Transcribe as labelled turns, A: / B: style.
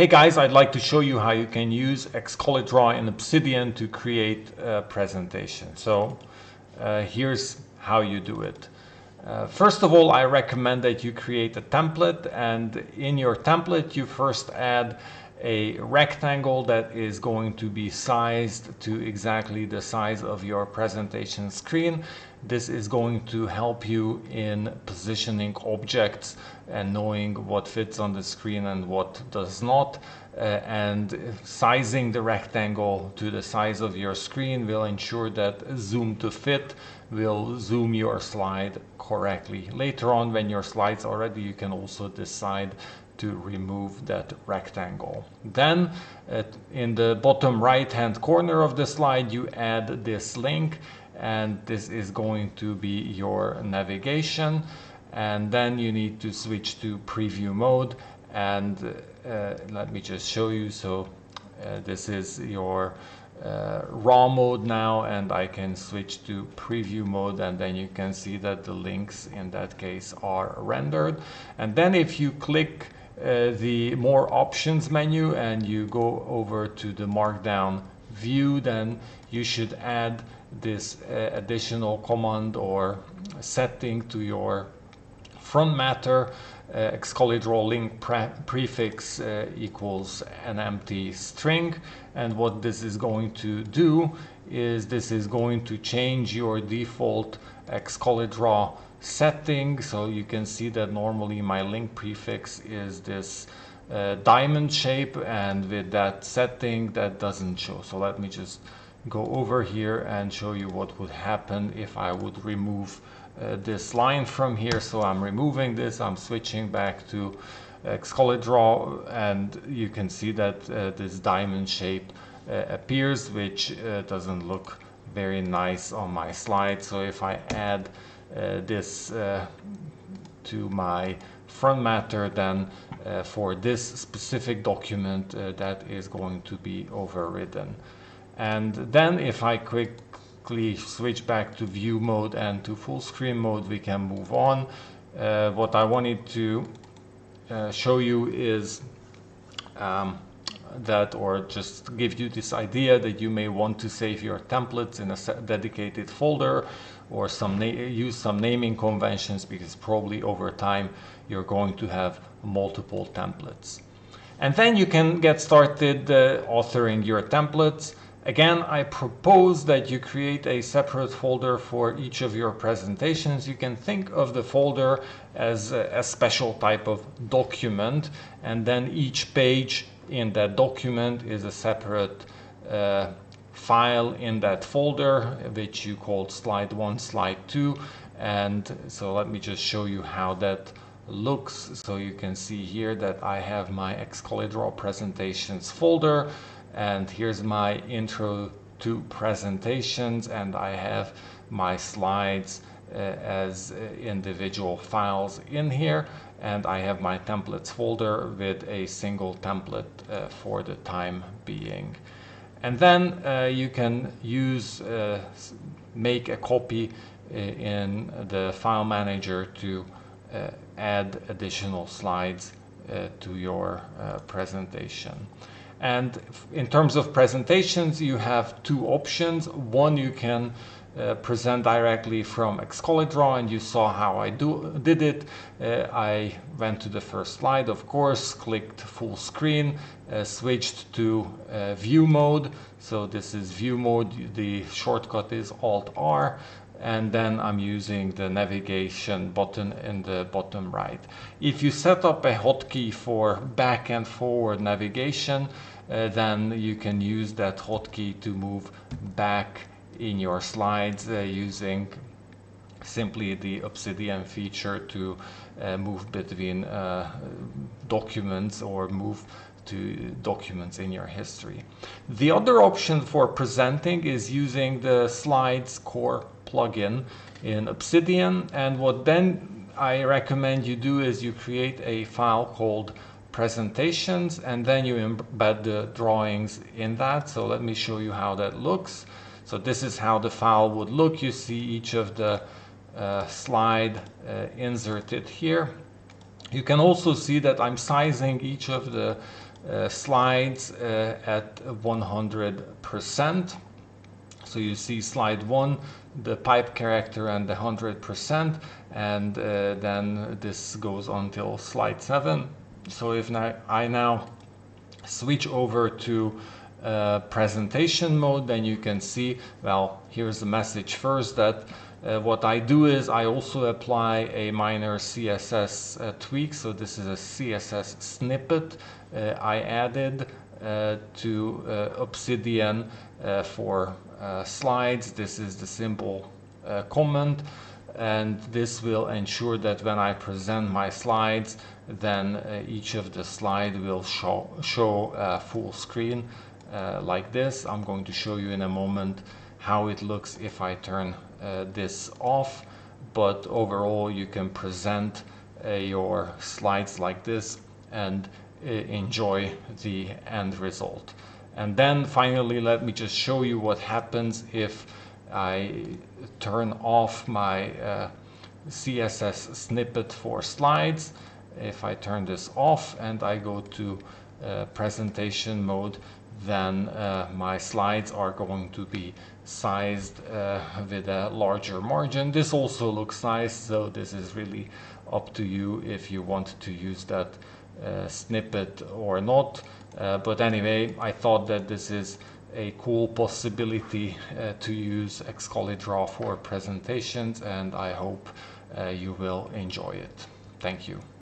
A: Hey guys, I'd like to show you how you can use Excalidraw in Obsidian to create a presentation. So uh, here's how you do it. Uh, first of all, I recommend that you create a template and in your template you first add a rectangle that is going to be sized to exactly the size of your presentation screen. This is going to help you in positioning objects and knowing what fits on the screen and what does not. Uh, and sizing the rectangle to the size of your screen will ensure that zoom to fit will zoom your slide correctly. Later on when your slides are ready you can also decide to remove that rectangle. Then at, in the bottom right hand corner of the slide you add this link and this is going to be your navigation. And then you need to switch to preview mode and uh, let me just show you. So uh, this is your uh, raw mode now and I can switch to preview mode and then you can see that the links in that case are rendered. And then if you click uh, the more options menu and you go over to the markdown view then you should add this uh, additional command or setting to your front matter uh, link pre prefix uh, equals an empty string. And what this is going to do is this is going to change your default Excalidraw setting. So you can see that normally my link prefix is this uh, diamond shape. And with that setting that doesn't show. So let me just go over here and show you what would happen if I would remove uh, this line from here. So I'm removing this I'm switching back to Excalidraw and you can see that uh, this diamond shape uh, appears which uh, doesn't look very nice on my slide. So if I add uh, this uh, to my front matter then uh, for this specific document that is going to be overridden and then if I quickly switch back to view mode and to full screen mode we can move on uh, what I wanted to uh, show you is um, that or just give you this idea that you may want to save your templates in a dedicated folder or some use some naming conventions because probably over time you're going to have multiple templates. And then you can get started uh, authoring your templates. Again, I propose that you create a separate folder for each of your presentations. You can think of the folder as a, special type of document and then each page in that document is a separate uh, file in that folder which you called slide 1 slide 2 and so let me just show you how that looks. So you can see here that I have my Excalidraw presentations folder and here's my intro to presentations and I have my slides uh, as individual files in here and I have my templates folder with a single template uh, for the time being. And then uh, you can use, uh, make a copy uh, in the file manager to uh, add additional slides to your presentation. And in terms of presentations, you have two options. One, you can uh, present directly from Excalidraw and you saw how I do, did it. Uh, I went to the first slide, of course, clicked full screen, uh, switched to uh, view mode. So this is view mode, the shortcut is Alt-R and then I'm using the navigation button in the bottom right. If you set up a hotkey for back and forward navigation, uh, then you can use that hotkey to move back in your slides uh, using simply the Obsidian feature to uh, move between uh, documents or move to documents in your history. The other option for presenting is using the Slides Core plugin in Obsidian and what then I recommend you do is you create a file called presentations and then you embed the drawings in that so let me show you how that looks so this is how the file would look. You see each of the uh, slide uh, inserted here. You can also see that I'm sizing each of the slides uh, at 100%. So you see slide one, the pipe character and the 100%, and uh, then this goes until slide seven. So if I now switch over to uh, presentation mode, then you can see, well, here's the message first that uh, what I do is I also apply a minor CSS uh, tweak. So this is a CSS snippet uh, I added uh, to uh, Obsidian for slides. This is the simple comment and this will ensure that when I present my slides then uh, each of the slide will show, show uh, full screen uh, like this. I'm going to show you in a moment how it looks if I turn this off but overall you can present uh, your slides like this and uh, enjoy the end result. And then finally let me just show you what happens if I turn off my uh, CSS snippet for slides. If I turn this off and I go to uh, presentation mode, then uh, my slides are going to be sized uh, with a larger margin. This also looks nice, so this is really up to you if you want to use that uh, snippet or not. But anyway, I thought that this is a cool possibility uh, to use Excalidraw for presentations and I hope uh, you will enjoy it. Thank you.